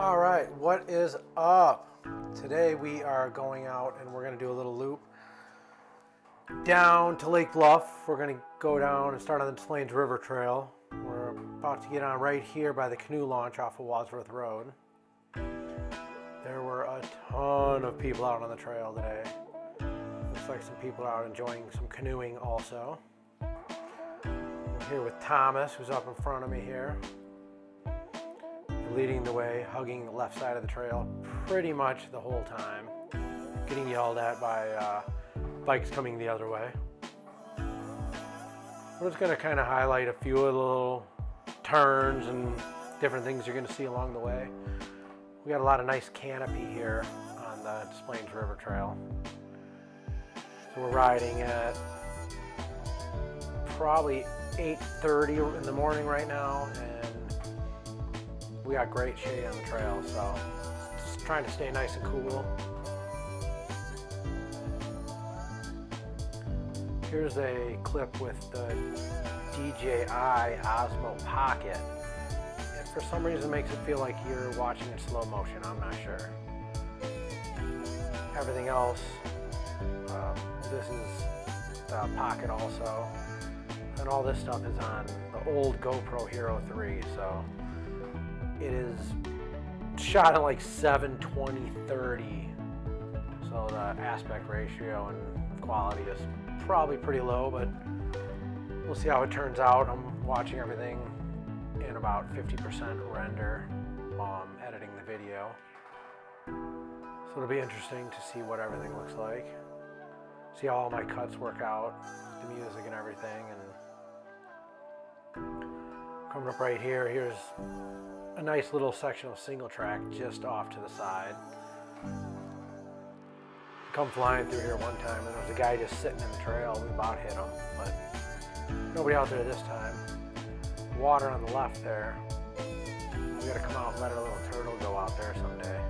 All right, what is up? Today we are going out and we're going to do a little loop down to Lake Bluff. We're going to go down and start on the Des Plaines River Trail. We're about to get on right here by the canoe launch off of Wadsworth Road. There were a ton of people out on the trail today. Looks like some people are out enjoying some canoeing also. We're here with Thomas, who's up in front of me here leading the way, hugging the left side of the trail pretty much the whole time, getting yelled at by uh, bikes coming the other way. We're just going to kind of highlight a few of the little turns and different things you're going to see along the way. We got a lot of nice canopy here on the Des Plaines River Trail. So we're riding at probably 8.30 in the morning right now we got great shade on the trail so just trying to stay nice and cool. Here's a clip with the DJI Osmo Pocket. And for some reason it makes it feel like you're watching in slow motion, I'm not sure. Everything else, um, this is the Pocket also. And all this stuff is on the old GoPro Hero 3, so it is shot at like 720, 30. So the aspect ratio and quality is probably pretty low, but we'll see how it turns out. I'm watching everything in about 50% render I'm editing the video. So it'll be interesting to see what everything looks like. See how all my cuts work out, the music and everything. And coming up right here, here's a nice little section of single track just off to the side come flying through here one time and there was a guy just sitting in the trail. We about hit him, but nobody out there this time. Water on the left there. We gotta come out and let our little turtle go out there someday.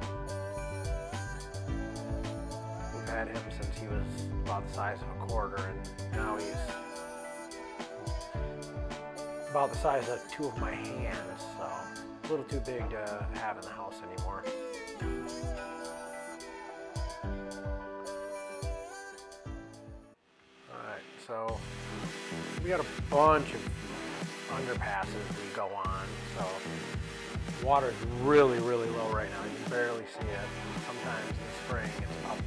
We've had him since he was about the size of a quarter and now he's about the size of two of my hands, so a little too big to have in the house anymore. Alright, so we got a bunch of underpasses we go on. So water's really, really low right now. You can barely see it. Sometimes in the spring it's up.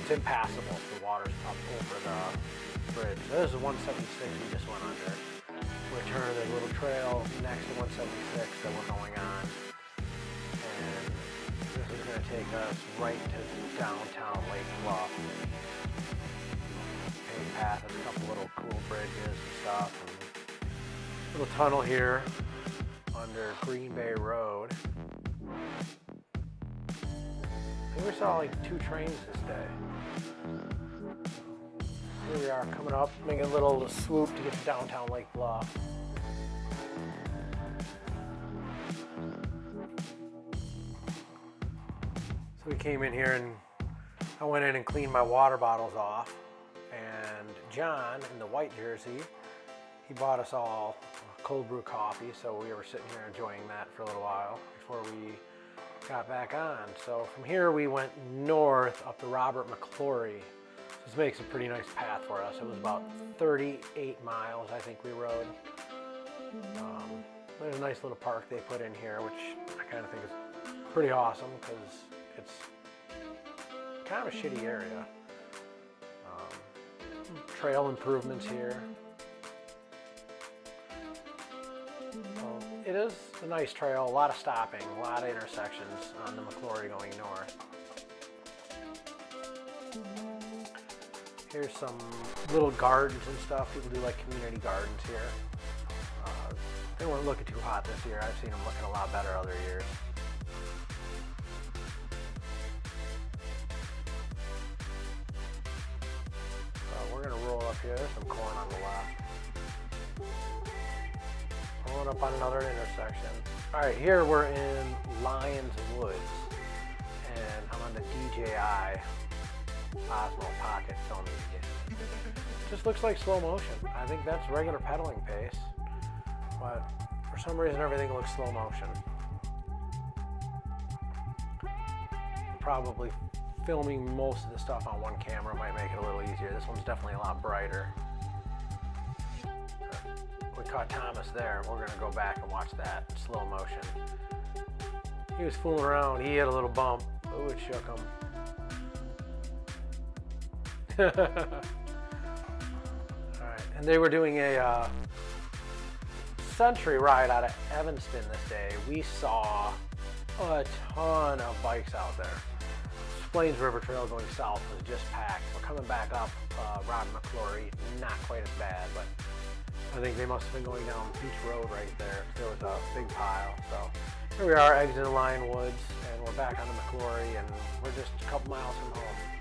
It's impassable. The water's up over the bridge. This is 176 we just went under. Trail next to 176 that we're going on. And this is going to take us right to downtown Lake Bluff path and a couple little cool bridges and stuff. And little tunnel here under Green Bay Road. We saw like two trains this day. Here we are coming up, making a little swoop to get to downtown Lake Bluff. We came in here and I went in and cleaned my water bottles off. And John in the white jersey, he bought us all cold brew coffee, so we were sitting here enjoying that for a little while before we got back on. So from here we went north up to Robert McClory. This makes a pretty nice path for us. It was about 38 miles, I think we rode. Um, there's a nice little park they put in here, which I kind of think is pretty awesome because it's kind of a shitty area trail improvements here. Well, it is a nice trail, a lot of stopping, a lot of intersections on the McClory going north. Here's some little gardens and stuff. People do like community gardens here. Uh, they weren't looking too hot this year. I've seen them looking a lot better other years. Here, some corn on the left. Pulling up on another intersection. All right, here we're in Lyons Woods, and I'm on the DJI Osmo Pocket filming again. Just looks like slow motion. I think that's regular pedaling pace, but for some reason everything looks slow motion. probably filming most of the stuff on one camera might make it a little easier. This one's definitely a lot brighter. We caught Thomas there. We're gonna go back and watch that slow motion. He was fooling around. He had a little bump. Ooh, it shook him. All right, and they were doing a uh, century ride out of Evanston this day. We saw a ton of bikes out there. Plains River Trail going south was just packed. We're coming back up uh, Rod McClory, not quite as bad, but I think they must have been going down Beach Road right there. There was a big pile. So here we are exiting Lion Woods, and we're back on the McClory, and we're just a couple miles from home.